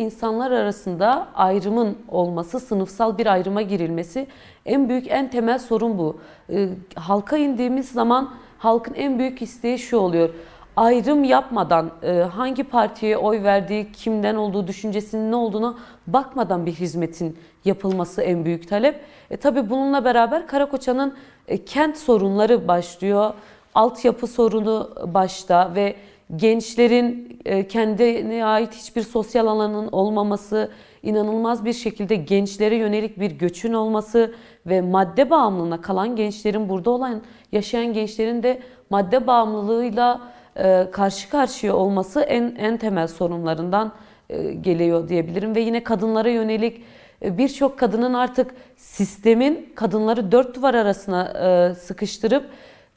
İnsanlar arasında ayrımın olması, sınıfsal bir ayrıma girilmesi en büyük, en temel sorun bu. E, halka indiğimiz zaman halkın en büyük isteği şu oluyor. Ayrım yapmadan e, hangi partiye oy verdiği, kimden olduğu, düşüncesinin ne olduğuna bakmadan bir hizmetin yapılması en büyük talep. E, tabii bununla beraber Karakoçan'ın e, kent sorunları başlıyor. Altyapı sorunu başta ve gençlerin e, kendine ait hiçbir sosyal alanın olmaması, inanılmaz bir şekilde gençlere yönelik bir göçün olması ve madde bağımlılığına kalan gençlerin burada olan yaşayan gençlerin de madde bağımlılığıyla e, karşı karşıya olması en en temel sorunlarından e, geliyor diyebilirim. Ve yine kadınlara yönelik birçok kadının artık sistemin kadınları dört duvar arasına sıkıştırıp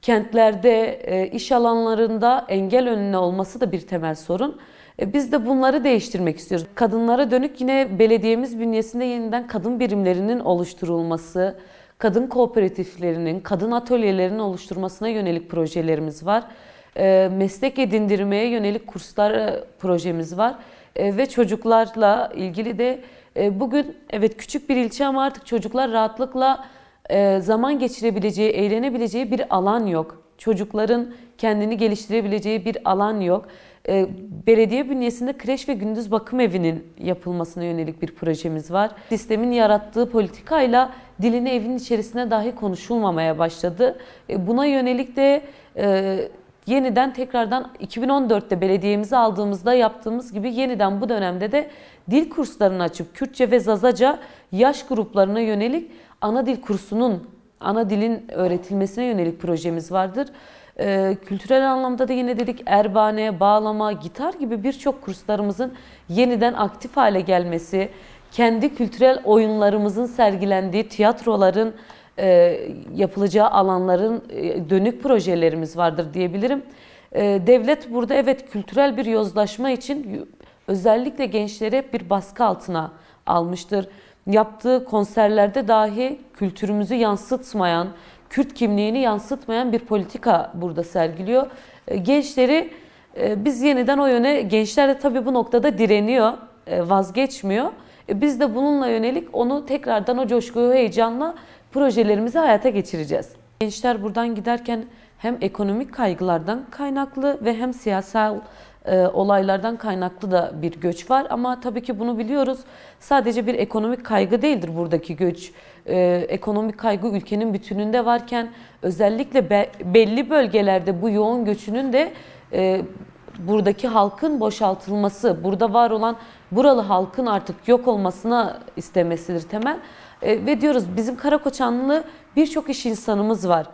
kentlerde, e, iş alanlarında engel önüne olması da bir temel sorun. E, biz de bunları değiştirmek istiyoruz. Kadınlara dönük yine belediyemiz bünyesinde yeniden kadın birimlerinin oluşturulması, kadın kooperatiflerinin, kadın atölyelerinin oluşturmasına yönelik projelerimiz var. E, meslek edindirmeye yönelik kurslar projemiz var. Ve çocuklarla ilgili de bugün evet küçük bir ilçe ama artık çocuklar rahatlıkla zaman geçirebileceği, eğlenebileceği bir alan yok. Çocukların kendini geliştirebileceği bir alan yok. E, belediye bünyesinde kreş ve gündüz bakım evinin yapılmasına yönelik bir projemiz var. Sistemin yarattığı politikayla dilini evin içerisine dahi konuşulmamaya başladı. E, buna yönelik de yeniden tekrardan 2014'te belediyemizi aldığımızda yaptığımız gibi yeniden bu dönemde de dil kurslarını açıp Kürtçe ve Zazaca yaş gruplarına yönelik ana dil kursunun, ana dilin öğretilmesine yönelik projemiz vardır. Ee, kültürel anlamda da yine dedik erbane, bağlama, gitar gibi birçok kurslarımızın yeniden aktif hale gelmesi, kendi kültürel oyunlarımızın sergilendiği tiyatroların e, yapılacağı alanların e, dönük projelerimiz vardır diyebilirim. E, devlet burada evet kültürel bir yozlaşma için özellikle gençleri hep bir baskı altına almıştır yaptığı konserlerde dahi kültürümüzü yansıtmayan, Kürt kimliğini yansıtmayan bir politika burada sergiliyor. E, gençleri e, biz yeniden o yöne, gençler de tabii bu noktada direniyor, e, vazgeçmiyor. Biz de bununla yönelik onu tekrardan o coşkuyu, heyecanla projelerimizi hayata geçireceğiz. Gençler buradan giderken hem ekonomik kaygılardan kaynaklı ve hem siyasal e, olaylardan kaynaklı da bir göç var. Ama tabii ki bunu biliyoruz. Sadece bir ekonomik kaygı değildir buradaki göç. E, ekonomik kaygı ülkenin bütününde varken özellikle be, belli bölgelerde bu yoğun göçünün de e, buradaki halkın boşaltılması, burada var olan buralı halkın artık yok olmasına istemesidir temel. Ve diyoruz bizim Karakoçanlı birçok iş insanımız var.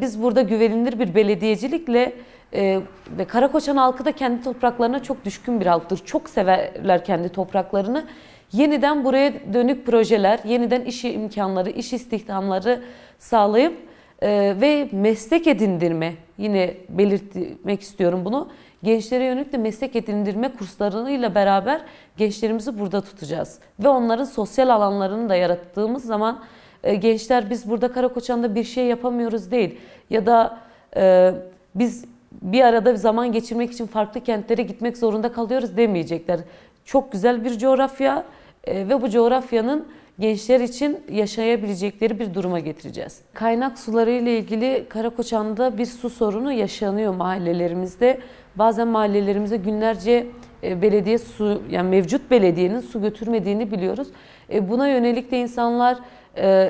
Biz burada güvenilir bir belediyecilikle ee, ve Karakoçan halkı da kendi topraklarına çok düşkün bir halktır. Çok severler kendi topraklarını. Yeniden buraya dönük projeler, yeniden iş imkanları, iş istihdamları sağlayıp e, ve meslek edindirme, yine belirtmek istiyorum bunu. Gençlere yönelik de meslek edindirme kurslarıyla beraber gençlerimizi burada tutacağız. Ve onların sosyal alanlarını da yarattığımız zaman e, gençler biz burada Karakoçan'da bir şey yapamıyoruz değil. Ya da e, biz bir arada zaman geçirmek için farklı kentlere gitmek zorunda kalıyoruz demeyecekler. Çok güzel bir coğrafya e, ve bu coğrafyanın gençler için yaşayabilecekleri bir duruma getireceğiz. Kaynak suları ile ilgili Karakoçan'da bir su sorunu yaşanıyor mahallelerimizde. Bazen mahallelerimize günlerce e, belediye su yani mevcut belediyenin su götürmediğini biliyoruz. E, buna yönelik de insanlar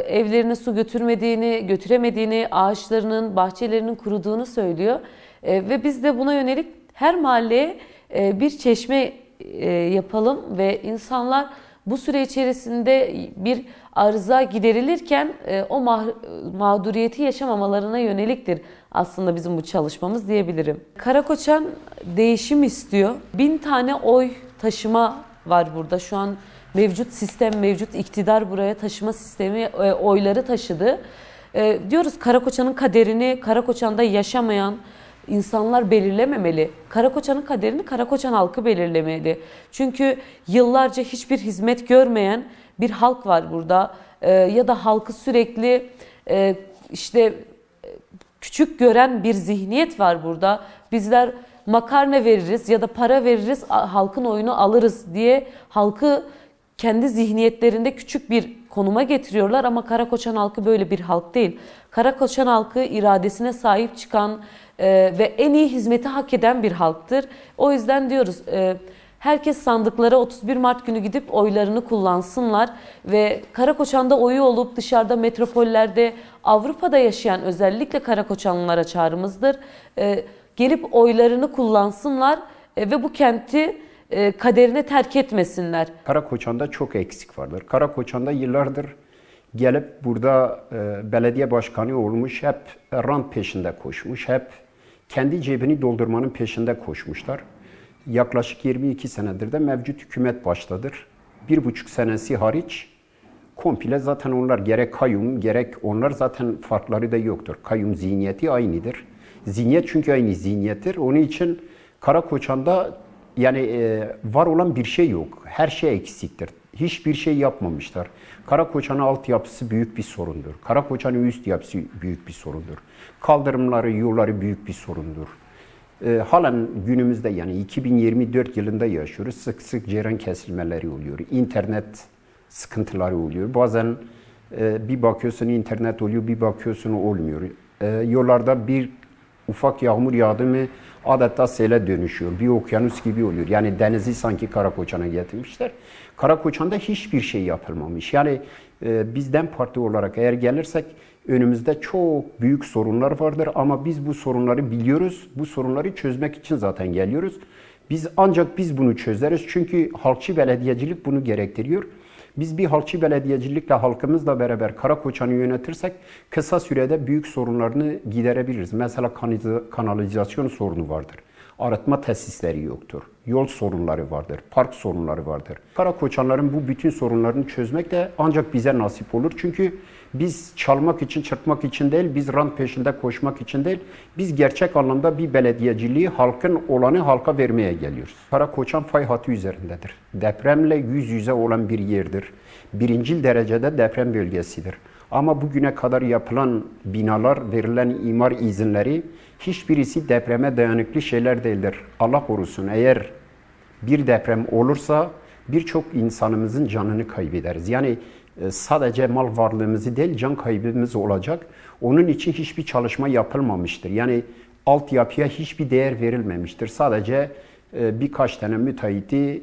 evlerine su götürmediğini, götüremediğini, ağaçlarının, bahçelerinin kuruduğunu söylüyor. E, ve biz de buna yönelik her mahalleye e, bir çeşme e, yapalım ve insanlar bu süre içerisinde bir arıza giderilirken o mağduriyeti yaşamamalarına yöneliktir aslında bizim bu çalışmamız diyebilirim. Karakoçan değişim istiyor. Bin tane oy taşıma var burada. Şu an mevcut sistem, mevcut iktidar buraya taşıma sistemi oyları taşıdı. Diyoruz Karakoçan'ın kaderini, Karakoçan'da yaşamayan, insanlar belirlememeli. Karakoçan'ın kaderini Karakoçan halkı belirlemeli. Çünkü yıllarca hiçbir hizmet görmeyen bir halk var burada. Ee, ya da halkı sürekli e, işte küçük gören bir zihniyet var burada. Bizler makarna veririz ya da para veririz halkın oyunu alırız diye halkı kendi zihniyetlerinde küçük bir konuma getiriyorlar ama Karakoçan halkı böyle bir halk değil. Karakoçan halkı iradesine sahip çıkan e, ve en iyi hizmeti hak eden bir halktır. O yüzden diyoruz e, herkes sandıklara 31 Mart günü gidip oylarını kullansınlar ve Karakoçan'da oyu olup dışarıda metropollerde Avrupa'da yaşayan özellikle Karakoçanlılara çağrımızdır. E, gelip oylarını kullansınlar e, ve bu kenti kaderine terk etmesinler. Karakoçan'da çok eksik vardır. Karakoçan'da yıllardır gelip burada e, belediye başkanı olmuş, hep rant peşinde koşmuş, hep kendi cebini doldurmanın peşinde koşmuşlar. Yaklaşık 22 senedir de mevcut hükümet baştadır. Bir buçuk senesi hariç komple zaten onlar gerek kayyum gerek onlar zaten farkları da yoktur. Kayyum zihniyeti aynıdır. Zihniyet çünkü aynı zihniyettir. Onun için Karakoçan'da yani e, var olan bir şey yok. Her şey eksiktir. Hiçbir şey yapmamışlar. Karakoçan'ın altyapısı büyük bir sorundur. Karakoçan'ın üst yapısı büyük bir sorundur. Kaldırımları, yolları büyük bir sorundur. E, halen günümüzde yani 2024 yılında yaşıyoruz. Sık sık ceren kesilmeleri oluyor. İnternet sıkıntıları oluyor. Bazen e, bir bakıyorsun internet oluyor, bir bakıyorsun olmuyor. E, yollarda bir ufak yağmur yağdı mı adeta sele dönüşüyor. Bir okyanus gibi oluyor. Yani denizi sanki Karakoçan'a getirmişler. Karakoçan'da hiçbir şey yapılmamış. Yani e, bizden parti olarak eğer gelirsek önümüzde çok büyük sorunlar vardır ama biz bu sorunları biliyoruz. Bu sorunları çözmek için zaten geliyoruz. Biz ancak biz bunu çözeriz. Çünkü halkçı belediyecilik bunu gerektiriyor. Biz bir halkçı belediyecilikle halkımızla beraber Karakoçan'ı yönetirsek kısa sürede büyük sorunlarını giderebiliriz. Mesela kanalizasyon sorunu vardır. Arıtma tesisleri yoktur. Yol sorunları vardır. Park sorunları vardır. Karakoçanların bu bütün sorunlarını çözmek de ancak bize nasip olur. Çünkü biz çalmak için, çırpmak için değil, biz rant peşinde koşmak için değil, biz gerçek anlamda bir belediyeciliği halkın olanı halka vermeye geliyoruz. Karakoçan fay hatı üzerindedir. Depremle yüz yüze olan bir yerdir. Birincil derecede deprem bölgesidir. Ama bugüne kadar yapılan binalar, verilen imar izinleri hiçbirisi depreme dayanıklı şeyler değildir. Allah korusun eğer bir deprem olursa birçok insanımızın canını kaybederiz. Yani e, sadece mal varlığımızı değil can kaybımız olacak. Onun için hiçbir çalışma yapılmamıştır. Yani altyapıya hiçbir değer verilmemiştir. Sadece e, birkaç tane müteahhiti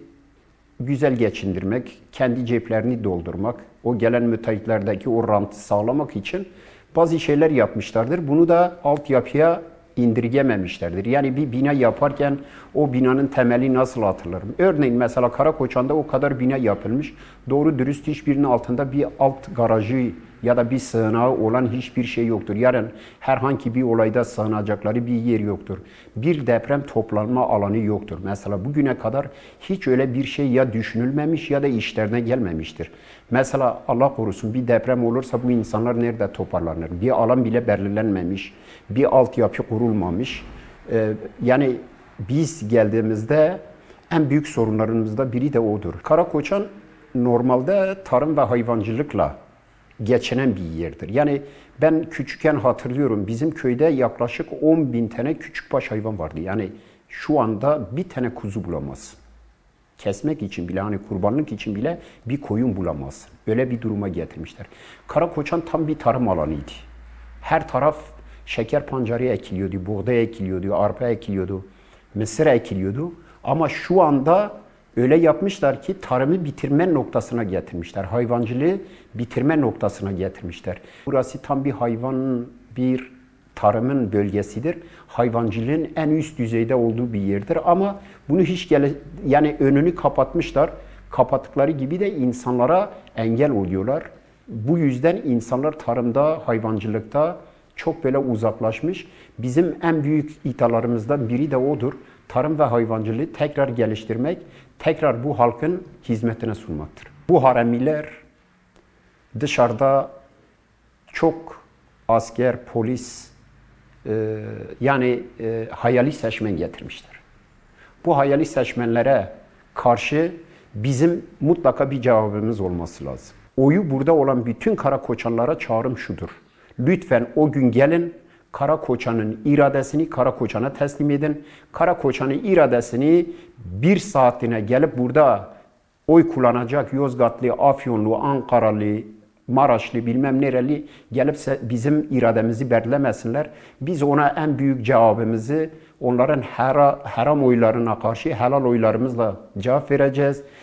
güzel geçindirmek, kendi ceplerini doldurmak, o gelen müteahhitlerdeki o rantı sağlamak için bazı şeyler yapmışlardır. Bunu da altyapıya indirgememişlerdir. Yani bir bina yaparken o binanın temeli nasıl atılır? Örneğin mesela Karakoçan'da o kadar bina yapılmış. Doğru dürüst hiçbirinin altında bir alt garajı ya da bir sığınağı olan hiçbir şey yoktur. Yarın herhangi bir olayda sığınacakları bir yer yoktur. Bir deprem toplanma alanı yoktur. Mesela bugüne kadar hiç öyle bir şey ya düşünülmemiş ya da işlerine gelmemiştir. Mesela Allah korusun bir deprem olursa bu insanlar nerede toparlanır? Bir alan bile belirlenmemiş, bir altyapı kurulmamış. Ee, yani biz geldiğimizde en büyük sorunlarımızda biri de odur. Karakoçan normalde tarım ve hayvancılıkla geçinen bir yerdir. Yani ben küçükken hatırlıyorum bizim köyde yaklaşık 10 bin tane küçük baş hayvan vardı. Yani şu anda bir tane kuzu bulamazsın. Kesmek için bile hani kurbanlık için bile bir koyun bulamazsın. Öyle bir duruma getirmişler. Karakoçan tam bir tarım alanıydı. Her taraf şeker pancarı ekiliyordu, buğday ekiliyordu, arpa ekiliyordu, mısır ekiliyordu. Ama şu anda öyle yapmışlar ki tarımı bitirme noktasına getirmişler. Hayvancılığı bitirme noktasına getirmişler. Burası tam bir hayvan, bir tarımın bölgesidir. Hayvancılığın en üst düzeyde olduğu bir yerdir ama bunu hiç gele, yani önünü kapatmışlar. Kapattıkları gibi de insanlara engel oluyorlar. Bu yüzden insanlar tarımda, hayvancılıkta çok böyle uzaklaşmış. Bizim en büyük iddialarımızdan biri de odur. Tarım ve hayvancılığı tekrar geliştirmek, tekrar bu halkın hizmetine sunmaktır. Bu haramiler dışarıda çok asker, polis e, yani e, hayali seçmen getirmişler. Bu hayali seçmenlere karşı bizim mutlaka bir cevabımız olması lazım. Oyu burada olan bütün kara koçanlara çağrım şudur. Lütfen o gün gelin Karakoçan'ın iradesini Karakoçan'a teslim edin. Karakoçan'ın iradesini bir saatine gelip burada oy kullanacak Yozgatlı, Afyonlu, Ankaralı, Maraşlı bilmem nereli gelip bizim irademizi belirlemesinler. Biz ona en büyük cevabımızı onların hera, haram oylarına karşı helal oylarımızla cevap vereceğiz.